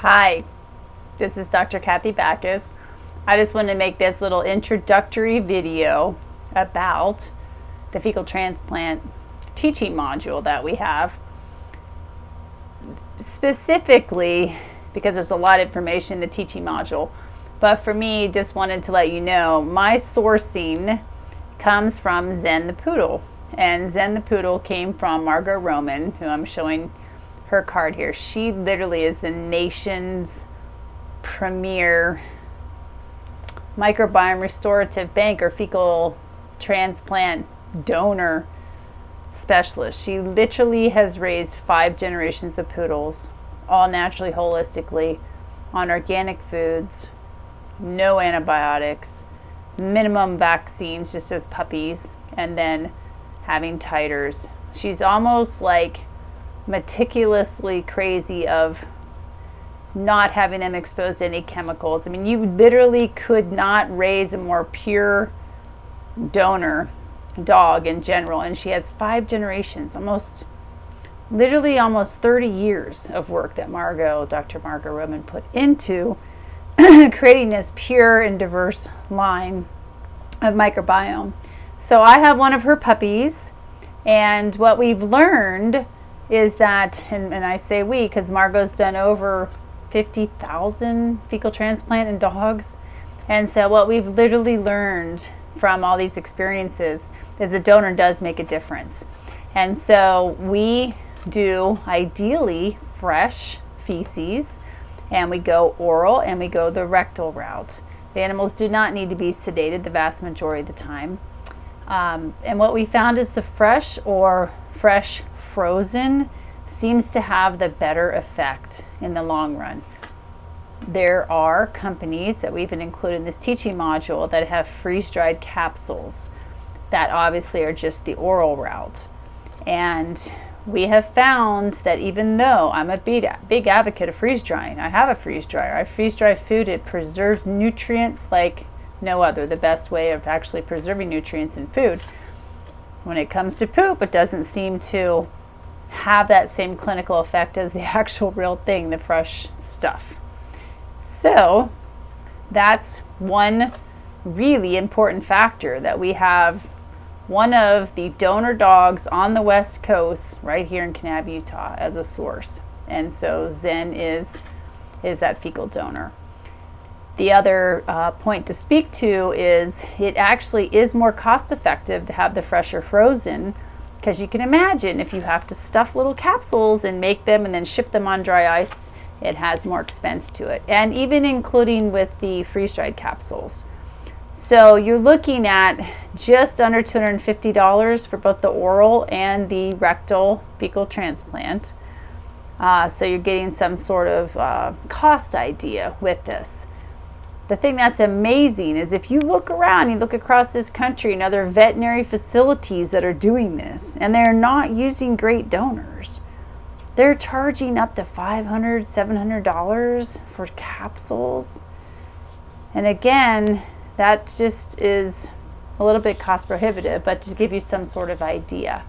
Hi, this is Dr. Kathy Backus. I just want to make this little introductory video about the fecal transplant teaching module that we have. Specifically, because there's a lot of information in the teaching module, but for me, just wanted to let you know my sourcing comes from Zen the Poodle. And Zen the Poodle came from Margo Roman, who I'm showing her card here. She literally is the nation's premier microbiome restorative bank or fecal transplant donor specialist. She literally has raised five generations of poodles, all naturally, holistically, on organic foods, no antibiotics, minimum vaccines just as puppies, and then having titers. She's almost like meticulously crazy of not having them exposed to any chemicals. I mean, you literally could not raise a more pure donor dog in general. And she has five generations, almost, literally almost 30 years of work that Margo, Dr. Margo Roman, put into creating this pure and diverse line of microbiome. So I have one of her puppies, and what we've learned is that, and, and I say we because Margo's done over 50,000 fecal transplant in dogs. And so, what we've literally learned from all these experiences is a donor does make a difference. And so, we do ideally fresh feces and we go oral and we go the rectal route. The animals do not need to be sedated the vast majority of the time. Um, and what we found is the fresh or fresh frozen seems to have the better effect in the long run. There are companies that we even included in this teaching module that have freeze dried capsules that obviously are just the oral route. And we have found that even though I'm a big, big advocate of freeze drying, I have a freeze dryer. I freeze dry food, it preserves nutrients like no other, the best way of actually preserving nutrients in food. When it comes to poop, it doesn't seem to have that same clinical effect as the actual real thing, the fresh stuff. So, that's one really important factor that we have one of the donor dogs on the west coast right here in Kanab, Utah as a source. And so Zen is is that fecal donor. The other uh, point to speak to is it actually is more cost effective to have the fresher frozen because you can imagine if you have to stuff little capsules and make them and then ship them on dry ice, it has more expense to it. And even including with the freeze dried capsules. So you're looking at just under $250 for both the oral and the rectal fecal transplant. Uh, so you're getting some sort of uh, cost idea with this. The thing that's amazing is if you look around, you look across this country and other veterinary facilities that are doing this, and they're not using great donors. They're charging up to $500, $700 for capsules. And again, that just is a little bit cost prohibitive, but to give you some sort of idea.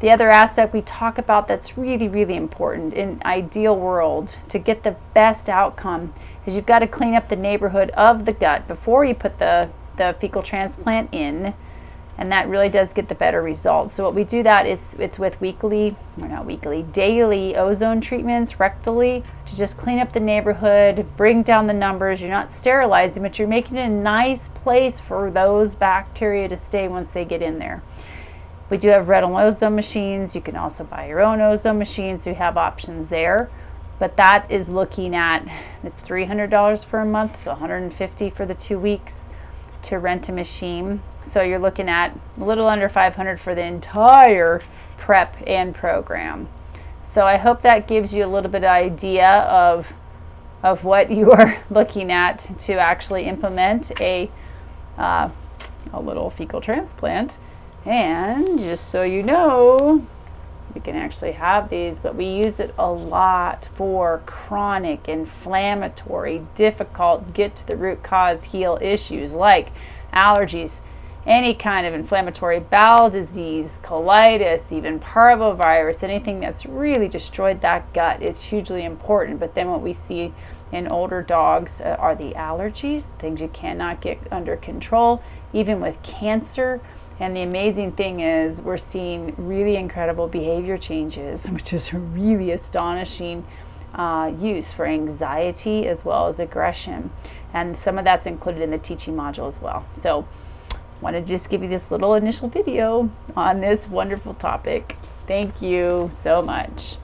The other aspect we talk about that's really, really important in ideal world to get the best outcome is you've got to clean up the neighborhood of the gut before you put the, the fecal transplant in and that really does get the better results. So what we do that is it's with weekly, or not weekly, daily ozone treatments rectally to just clean up the neighborhood, bring down the numbers. You're not sterilizing, but you're making it a nice place for those bacteria to stay once they get in there. We do have retinal ozone machines. You can also buy your own ozone machines. You have options there. But that is looking at it's $300 for a month, so 150 for the two weeks to rent a machine. So you're looking at a little under 500 for the entire prep and program. So I hope that gives you a little bit of idea of of what you are looking at to actually implement a uh, a little fecal transplant. And just so you know, we can actually have these, but we use it a lot for chronic, inflammatory, difficult, get to the root cause, heal issues like allergies, any kind of inflammatory bowel disease, colitis, even parvovirus, anything that's really destroyed that gut is hugely important. But then what we see in older dogs uh, are the allergies, things you cannot get under control, even with cancer. And the amazing thing is, we're seeing really incredible behavior changes, which is really astonishing uh, use for anxiety as well as aggression. And some of that's included in the teaching module as well. So, want to just give you this little initial video on this wonderful topic. Thank you so much.